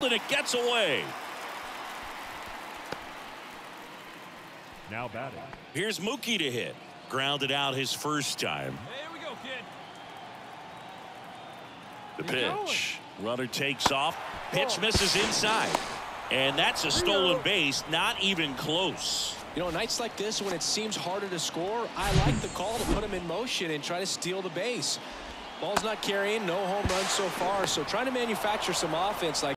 and it gets away. Now batting. Here's Mookie to hit. Grounded out his first time. Here we go, kid. The pitch. Runner takes off. Pitch oh. misses inside. And that's a stolen base. Not even close. You know, nights like this when it seems harder to score, I like the call to put him in motion and try to steal the base. Ball's not carrying, no home runs so far, so trying to manufacture some offense like